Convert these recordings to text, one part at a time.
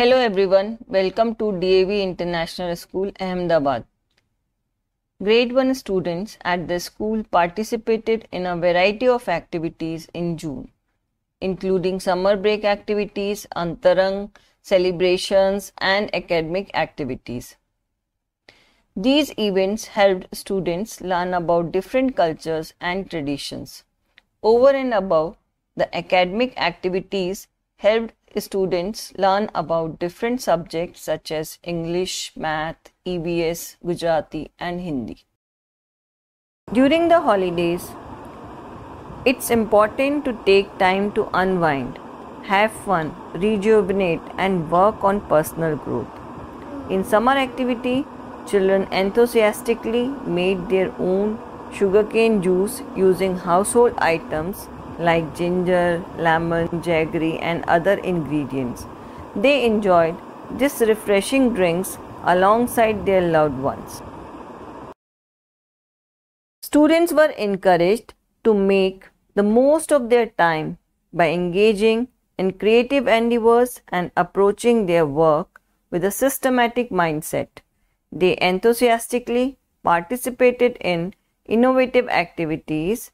Hello everyone, welcome to DAV International School, Ahmedabad. Grade 1 students at the school participated in a variety of activities in June, including summer break activities, antarang, celebrations, and academic activities. These events helped students learn about different cultures and traditions. Over and above, the academic activities helped students learn about different subjects such as English, Math, EVS, Gujarati, and Hindi. During the holidays, it's important to take time to unwind, have fun, rejuvenate, and work on personal growth. In summer activity, children enthusiastically made their own sugarcane juice using household items like ginger, lemon, jaggery, and other ingredients. They enjoyed these refreshing drinks alongside their loved ones. Students were encouraged to make the most of their time by engaging in creative endeavors and approaching their work with a systematic mindset. They enthusiastically participated in innovative activities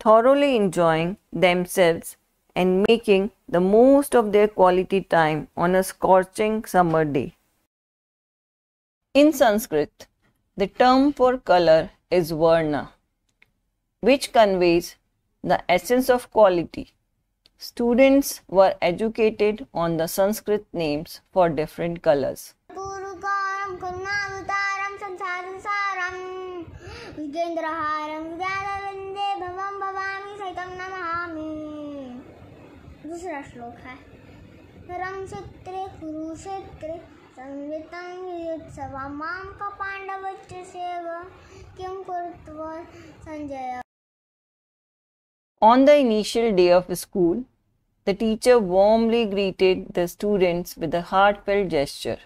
thoroughly enjoying themselves and making the most of their quality time on a scorching summer day. In Sanskrit, the term for color is varna, which conveys the essence of quality. Students were educated on the Sanskrit names for different colors. दूसरा श्लोक है रंगक्षेत्रे कुरुक्षेत्रे संवितं युत्सवा मां का पांडवच्च save किं कृत्वा Sanjay On the initial day of school, the teacher warmly greeted the students with a heartfelt gesture.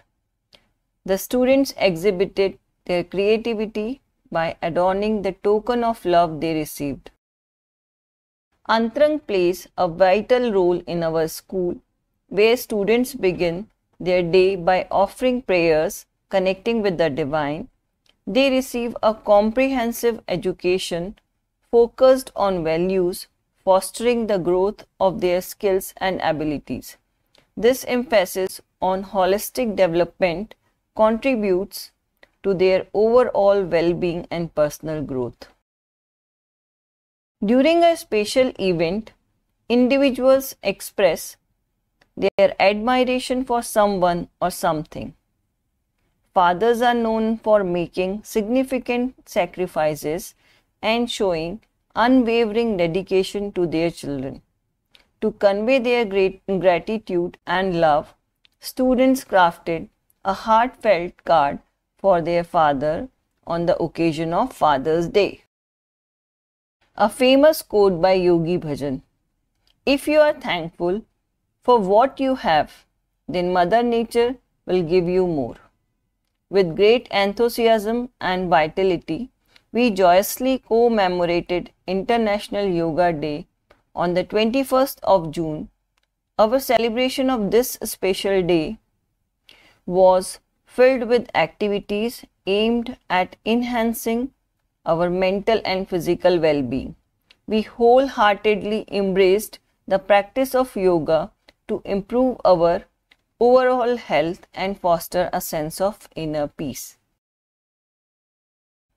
The students exhibited their creativity by adorning the token of love they received. Antarang plays a vital role in our school where students begin their day by offering prayers, connecting with the divine. They receive a comprehensive education focused on values, fostering the growth of their skills and abilities. This emphasis on holistic development contributes to their overall well being and personal growth. During a special event, individuals express their admiration for someone or something. Fathers are known for making significant sacrifices and showing unwavering dedication to their children. To convey their great gratitude and love, students crafted a heartfelt card for their father on the occasion of Father's Day. A famous quote by Yogi Bhajan If you are thankful for what you have, then Mother Nature will give you more. With great enthusiasm and vitality, we joyously commemorated International Yoga Day on the 21st of June. Our celebration of this special day was filled with activities aimed at enhancing our mental and physical well being. We wholeheartedly embraced the practice of yoga to improve our overall health and foster a sense of inner peace.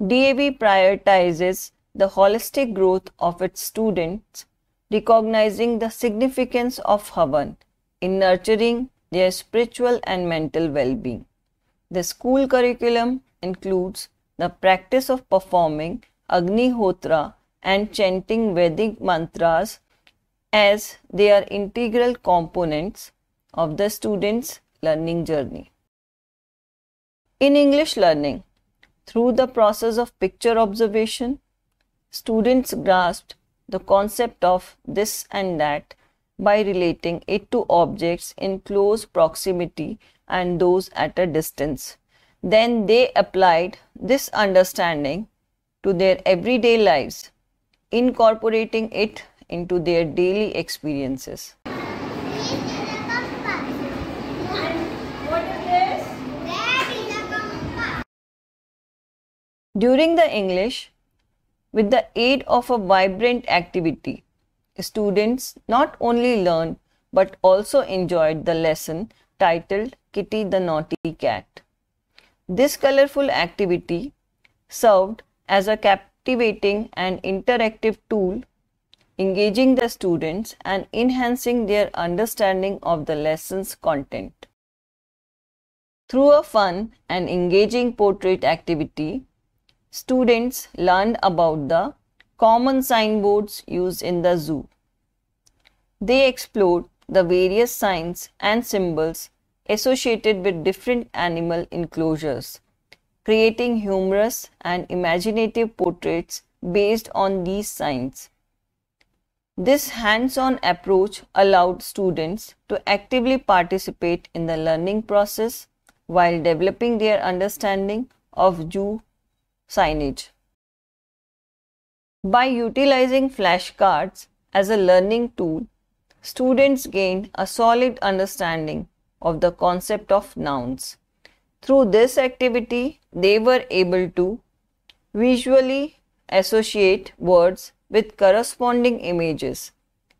DAV prioritizes the holistic growth of its students, recognizing the significance of Havan in nurturing their spiritual and mental well being. The school curriculum includes the practice of performing Agni Hotra and chanting Vedic mantras as they are integral components of the student's learning journey. In English learning, through the process of picture observation, students grasped the concept of this and that by relating it to objects in close proximity and those at a distance. Then they applied this understanding to their everyday lives, incorporating it into their daily experiences. During the English, with the aid of a vibrant activity, students not only learned but also enjoyed the lesson titled Kitty the Naughty Cat. This colorful activity served as a captivating and interactive tool, engaging the students and enhancing their understanding of the lesson's content. Through a fun and engaging portrait activity, students learned about the common signboards used in the zoo. They explored the various signs and symbols associated with different animal enclosures, creating humorous and imaginative portraits based on these signs. This hands on approach allowed students to actively participate in the learning process while developing their understanding of zoo signage. By utilizing flashcards as a learning tool, students gained a solid understanding of the concept of nouns. Through this activity, they were able to visually associate words with corresponding images,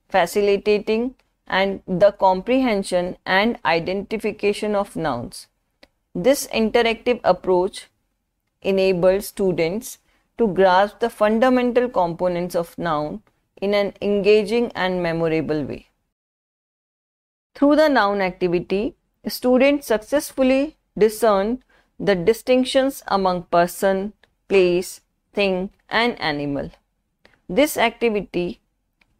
facilitating and the comprehension and identification of nouns. This interactive approach enables students to grasp the fundamental components of noun in an engaging and memorable way. Through the noun activity, students successfully discern the distinctions among person, place, thing, and animal. This activity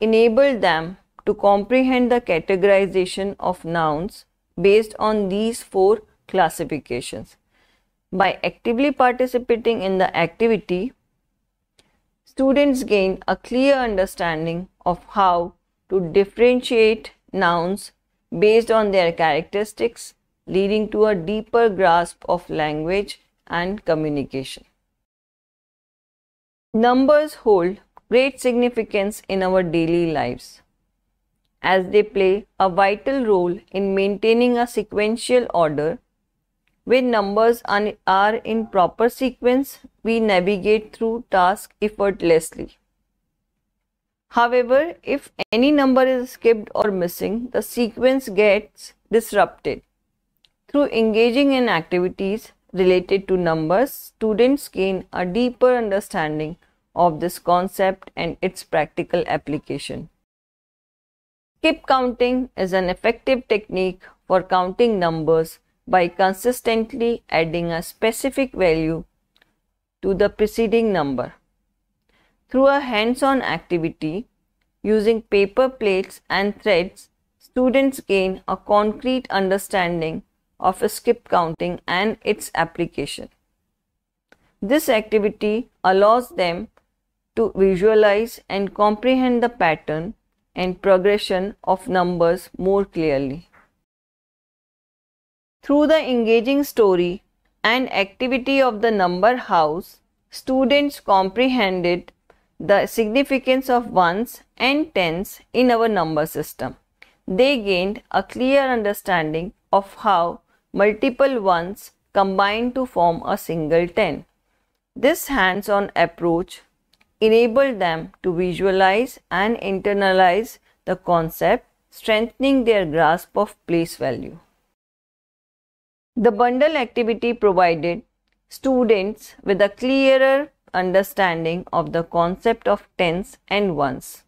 enabled them to comprehend the categorization of nouns based on these four classifications. By actively participating in the activity, students gain a clear understanding of how to differentiate nouns based on their characteristics, leading to a deeper grasp of language and communication. Numbers hold great significance in our daily lives as they play a vital role in maintaining a sequential order. When numbers are in proper sequence, we navigate through tasks effortlessly. However, if any number is skipped or missing, the sequence gets disrupted. Through engaging in activities related to numbers, students gain a deeper understanding of this concept and its practical application. Skip counting is an effective technique for counting numbers by consistently adding a specific value to the preceding number. Through a hands-on activity using paper plates and threads, students gain a concrete understanding of skip counting and its application. This activity allows them to visualize and comprehend the pattern and progression of numbers more clearly. Through the engaging story and activity of the number house, students comprehended the significance of ones and tens in our number system. They gained a clear understanding of how multiple ones combine to form a single ten. This hands on approach enabled them to visualize and internalize the concept, strengthening their grasp of place value. The bundle activity provided students with a clearer understanding of the concept of tens and ones.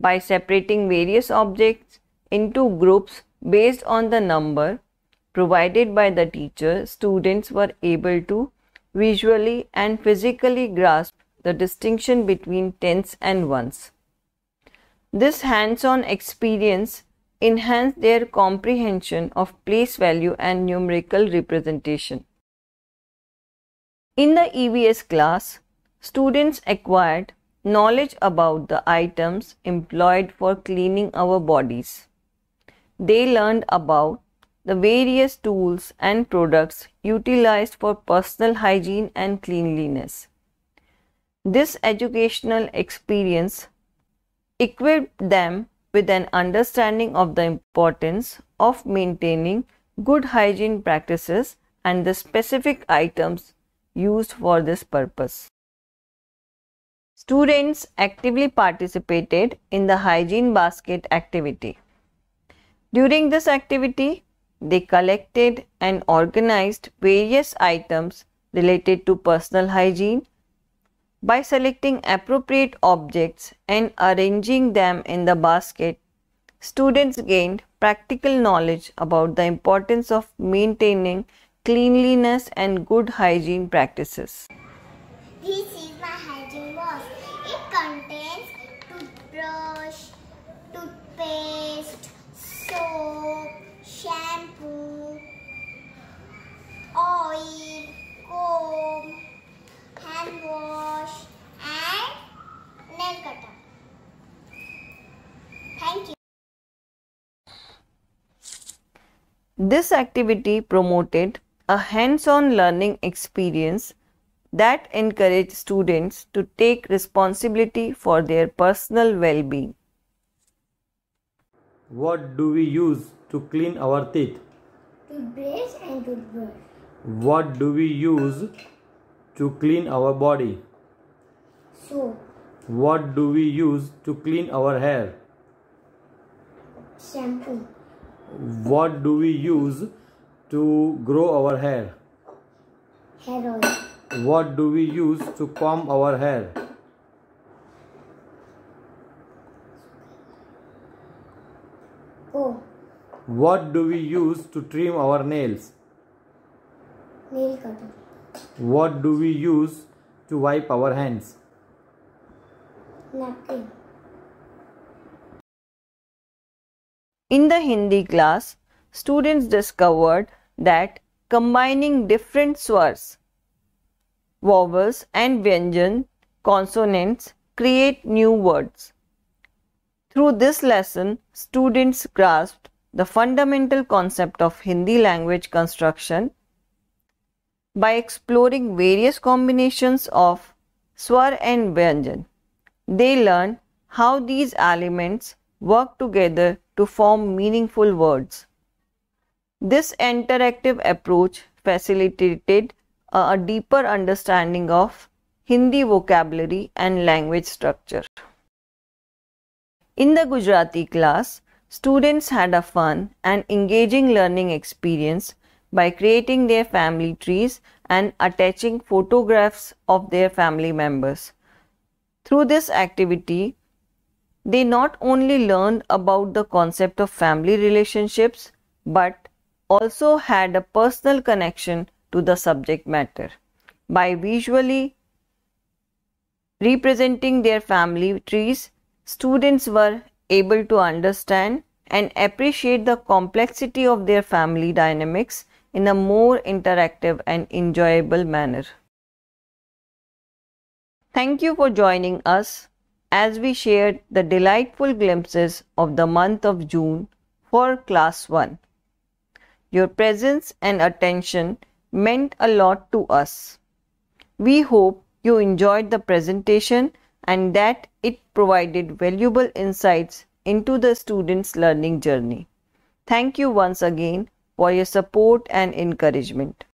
By separating various objects into groups based on the number provided by the teacher, students were able to visually and physically grasp the distinction between tens and ones. This hands on experience enhanced their comprehension of place value and numerical representation. In the EVS class, students acquired knowledge about the items employed for cleaning our bodies. They learned about the various tools and products utilized for personal hygiene and cleanliness. This educational experience equipped them with an understanding of the importance of maintaining good hygiene practices and the specific items used for this purpose. Students actively participated in the hygiene basket activity. During this activity, they collected and organized various items related to personal hygiene by selecting appropriate objects and arranging them in the basket. Students gained practical knowledge about the importance of maintaining cleanliness and good hygiene practices. This is my hygiene box. It contains toothbrush, toothpaste, soap, shampoo, oil, comb, hand wash and nail cutter. Thank you. This activity promoted a hands on learning experience that encouraged students to take responsibility for their personal well being. What do we use to clean our teeth? Toothbrush and toothbrush. What do we use to clean our body? Soap, What do we use to clean our hair? shampoo, What do we use to grow our hair? hair oil, What do we use to comb our hair? comb, What do we use to trim our nails? nail cutter, What do we use to wipe our hands? napkin, In the Hindi class, students discovered that combining different swars, vowels, and vyanjan consonants create new words. Through this lesson, students grasped the fundamental concept of Hindi language construction by exploring various combinations of swar and vyanjan. They learned how these elements work together to form meaningful words. This interactive approach facilitated a deeper understanding of Hindi vocabulary and language structure. In the Gujarati class, students had a fun and engaging learning experience by creating their family trees and attaching photographs of their family members. Through this activity, they not only learned about the concept of family relationships but also had a personal connection to the subject matter. By visually representing their family trees, students were able to understand and appreciate the complexity of their family dynamics in a more interactive and enjoyable manner. Thank you for joining us as we shared the delightful glimpses of the month of June for Class 1. Your presence and attention meant a lot to us. We hope you enjoyed the presentation and that it provided valuable insights into the students' learning journey. Thank you once again for your support and encouragement.